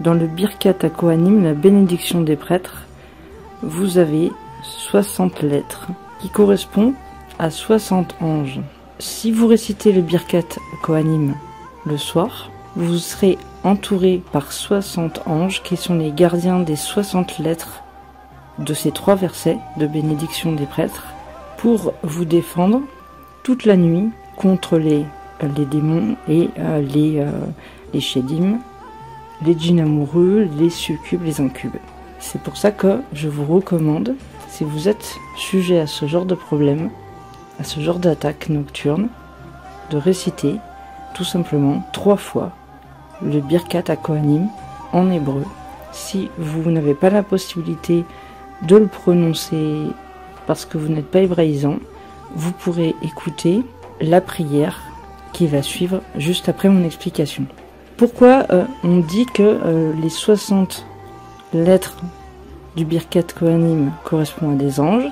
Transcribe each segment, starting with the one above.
Dans le Birkat à Kohanim, la bénédiction des prêtres, vous avez 60 lettres qui correspondent à 60 anges. Si vous récitez le Birkat Kohanim le soir, vous serez entouré par 60 anges qui sont les gardiens des 60 lettres de ces trois versets de bénédiction des prêtres pour vous défendre toute la nuit contre les, démons et euh, les, euh, les djinns amoureux, les succubes, les incubes. C'est pour ça que je vous recommande, si vous êtes sujet à ce genre de problème, à ce genre d'attaque nocturne, de réciter tout simplement trois fois le Birkat à Kohanim en hébreu. Si vous n'avez pas la possibilité de le prononcer parce que vous n'êtes pas hébraïsant, vous pourrez écouter la prière qui va suivre juste après mon explication. Pourquoi euh, on dit que euh, les 60 lettres du Birkat Kohanim correspondent à des anges?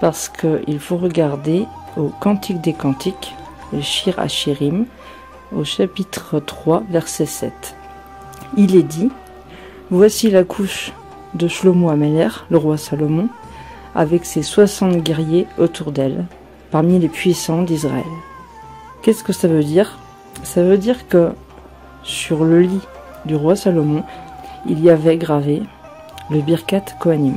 Parce qu'il faut regarder au Cantique des Cantiques, le Shir Hachirim, au chapitre 3, verset 7. Il est dit Voici la couche de Shlomo Ameler, le roi Salomon, avec ses 60 guerriers autour d'elle, parmi les puissants d'Israël. Qu'est-ce que ça veut dire? Ça veut dire que sur le lit du roi Salomon, il y avait gravé le Birkat Kohanim.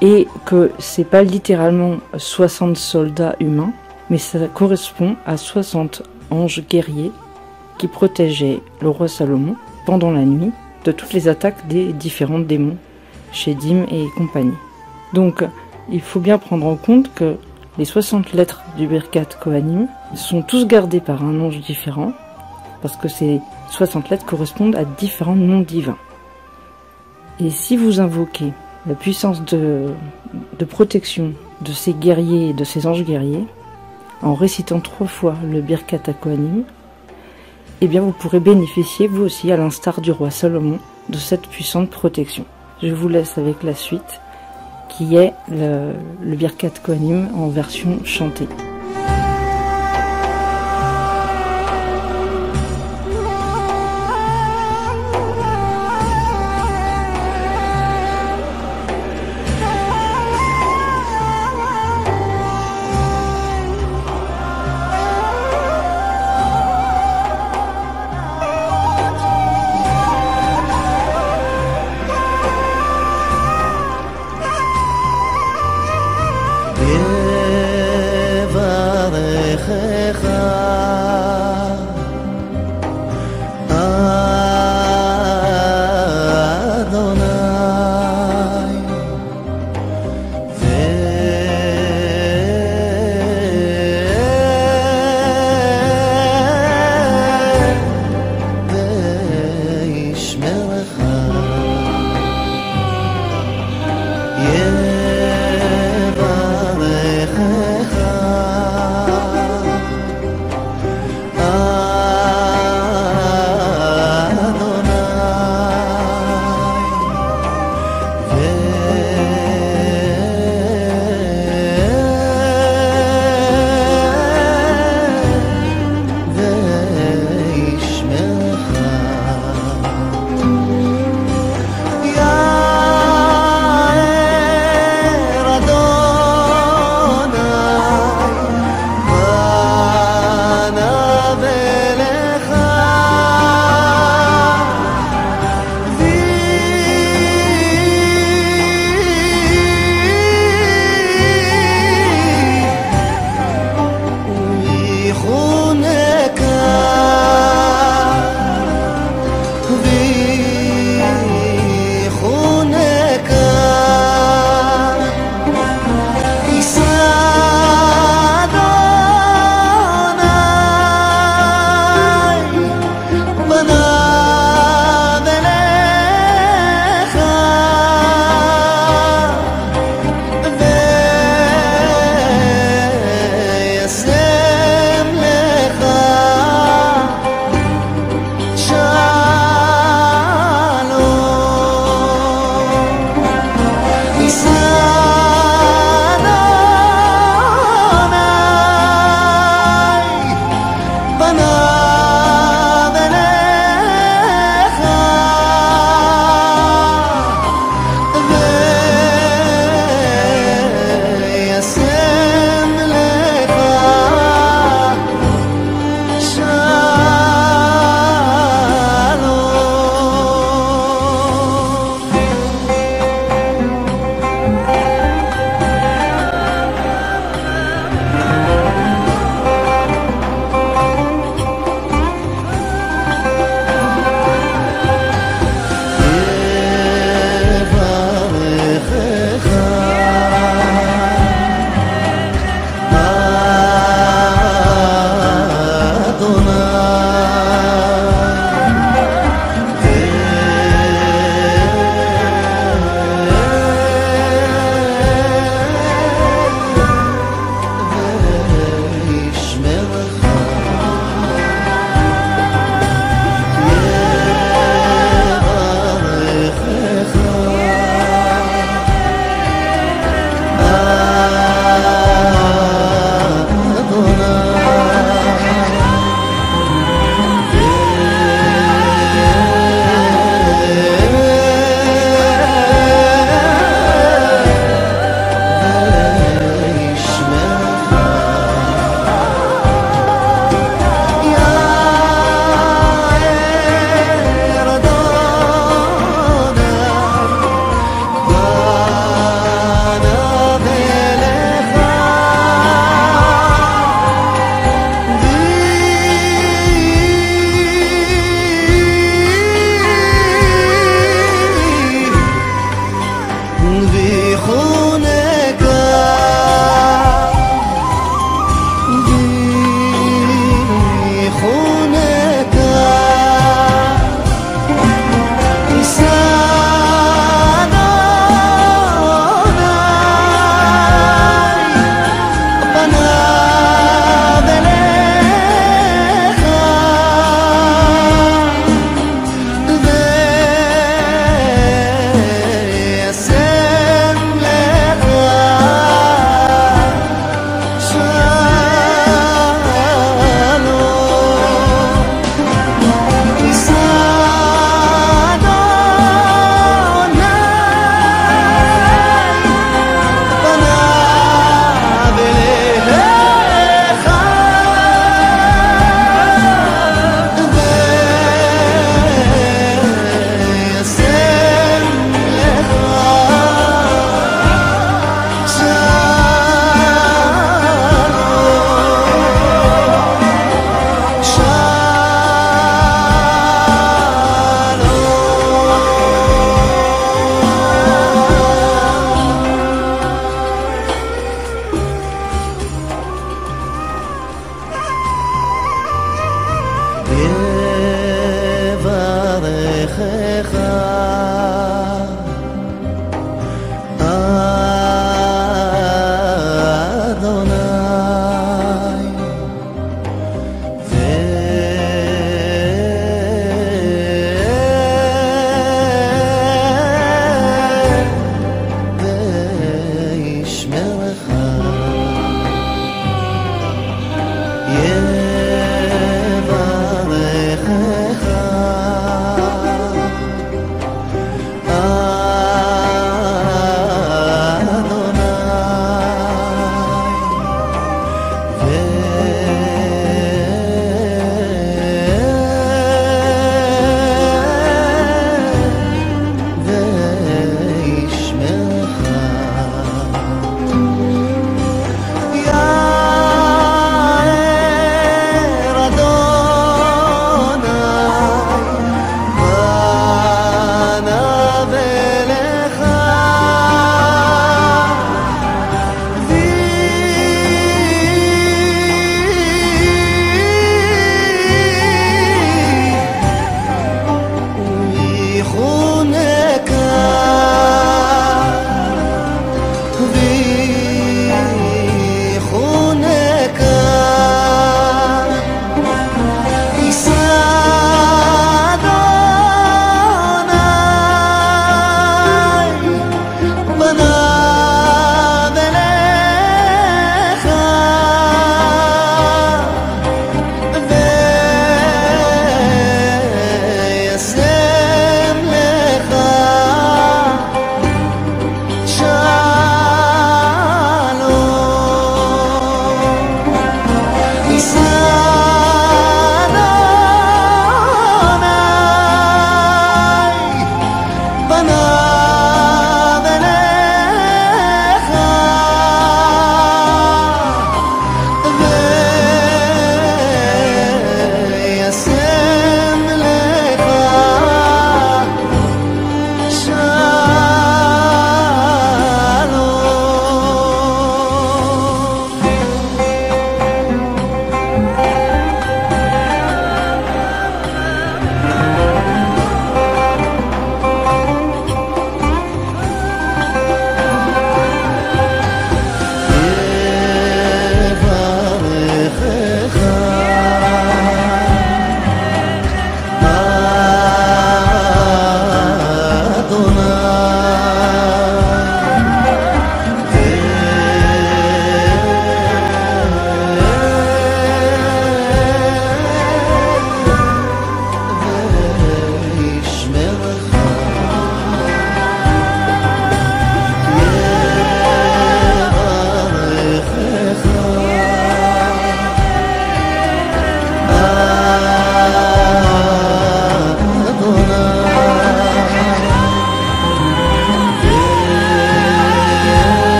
Et que c'est pas littéralement 60 soldats humains, mais ça correspond à 60 anges guerriers qui protégeaient le roi Salomon pendant la nuit de toutes les attaques des différents démons, chez Dim et compagnie. Donc, il faut bien prendre en compte que les 60 lettres du Birkat Kohanim sont tous gardées par un ange différent, parce que ces 60 lettres correspondent à différents noms divins. Et si vous invoquez la puissance de, protection de ces guerriers et de ces anges guerriers, en récitant trois fois le Birkat Kohanim, eh bien vous pourrez bénéficier vous aussi, à l'instar du roi Salomon, de cette puissante protection. Je vous laisse avec la suite, qui est le, le Birkat Kohanim en version chantée.